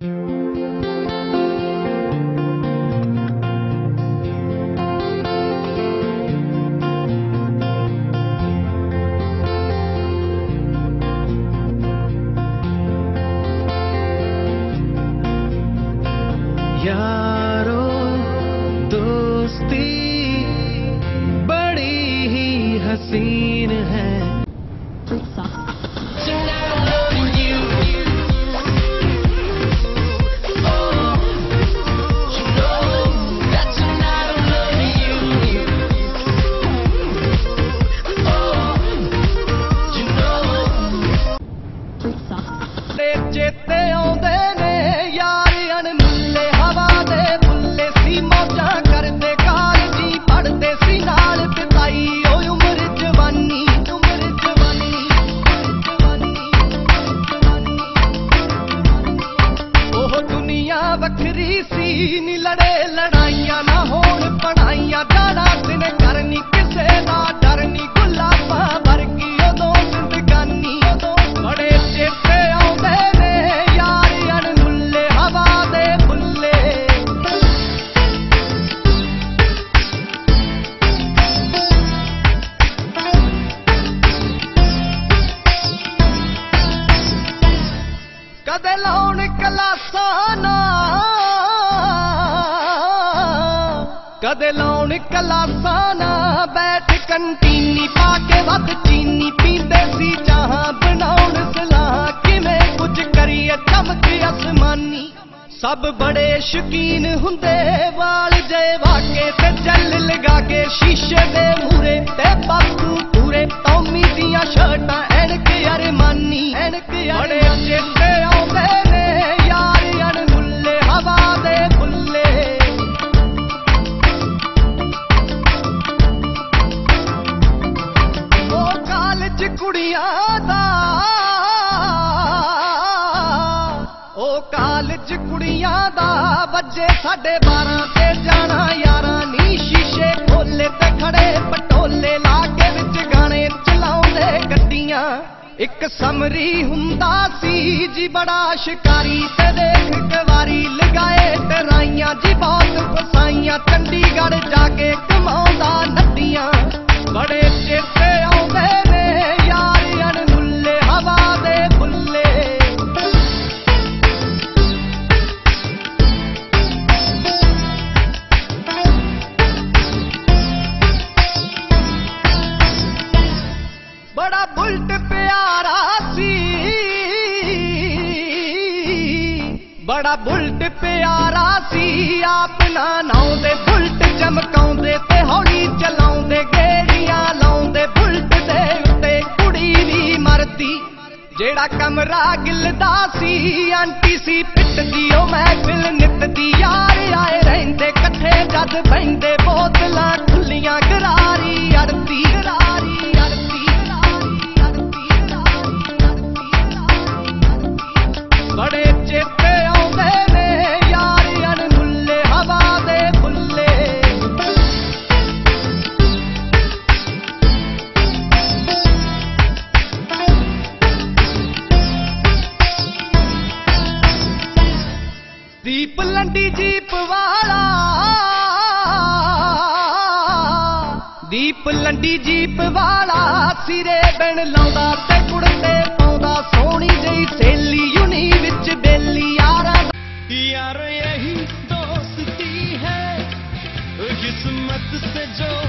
यारो दोस्ती बड़ी ही हसीन है। ਕਦੇ ਲਾਉਣ ਕਲਾਸਾਂ ਨਾ। ਕਦੇ ਲਾਉਣ ਕਲਾਸਾਂ ਨਾ। ਬੈਠ ਕੰਟੀਨੀ ਪਾ ਕੇ ਵੱਧ ਚੀਨੀ ਪੀਂਦੇ ਸੀ ਚਾਹਾਂ। ਬਣਾਉਣ ਸਲਾਹ ਕਿਵੇਂ ਕੁਝ ਕਰੀਏ ਚਮਕ ਅਸਮਾਨੀ। ਸਭ ਬੜੇ ਸ਼ਕੀਨ ਹੁੰਦੇ ਵਾਲ ਜੇ ਵਾਕੇ ਤੇ ਜਲ ਲਗਾ ਕੇ ਸ਼ੀਸ਼ੇ ਦੇ ਕੁੜੀਆਂ ਦਾ। ਉਹ ਕਾਲਜ ਕੁੜੀਆਂ ਦਾ ਵੱਜੇ ਸਾਡੇ 12 ਤੇ ਜਾਣਾ ਯਾਰਾਂ ਨੀ, ਸ਼ੀਸ਼ੇ ਖੋਲੇ ਤੇ ਖੜੇ ਪਟੋਲੇ ਲਾ ਕੇ ਵਿੱਚ ਗਾਣੇ ਚਲਾਉਂਦੇ ਗੱਡੀਆਂ। ਇੱਕ ਸਮਰੀ ਹੁੰਦਾ ਸੀ ਜੀ ਬੜਾ ਸ਼ਿਕਾਰੀ ਤੇ ਦੇਖ ਕਵਾਰੀ ਲਗਾਏ ਟਰਾਈਆਂ ਰਾਈਆਂ ਜੀ, ਬਹੁਤ ਫਸਾਈਆਂ, ਚੰਡੀਗੜ੍ਹ ਜਾ ਕੇ ਬੜਾ ਬੁਲਟ ਪਿਆਰਾ ਸੀ। ਬੜਾ ਬੁਲਟ ਪਿਆਰਾ ਸੀ। ਆਪਣਾ ਨਾਉਂਦੇ ਬੁਲਟ ਚਮਕਾਉਂਦੇ ਤੇ ਹੌਲੀ ਚਲਾਉਂਦੇ, ਗੇੜੀਆਂ ਲਾਉਂਦੇ ਬੁਲਟ ਦੇ ਉੱਤੇ ਕੁੜੀ ਵੀ ਮਰਦੀ। ਜਿਹੜਾ ਕਮਰਾ ਗਿਲਦਾ ਸੀ, ਆਂਟੀ ਸੀ ਪਿੱਟਦੀ, ਉਹ ਮਹਿਫਿਲ ਨਿੱਤ ਦੀ ਯਾਰ ਆਏ ਰਹਿੰਦੇ, ਇਕੱਠੇ ਜਦ ਬੈਂਦੇ ਬੋਤਲਾਂ ਖੁੱਲੀਆਂ ਦੀਪ ਲੰਡੀ ਜੀਪ ਵਾਲਾ ਸਿਰੇ ਬਣ ਲਾਉਂਦਾ ਤੇ ਕੁੜਤੇ ਪਾਉਂਦਾ, ਸੋਹਣੀ ਜਈ ਸੇਲੀ ਯੂਨੀ ਵਿੱਚ ਬੇਲੀ ਯਾਰਾ ਯਾਰ ਇਹੀ ਦੋਸਤੀ ਹੈ, ਕਿਸਮਤ ਸੇ ਜੋ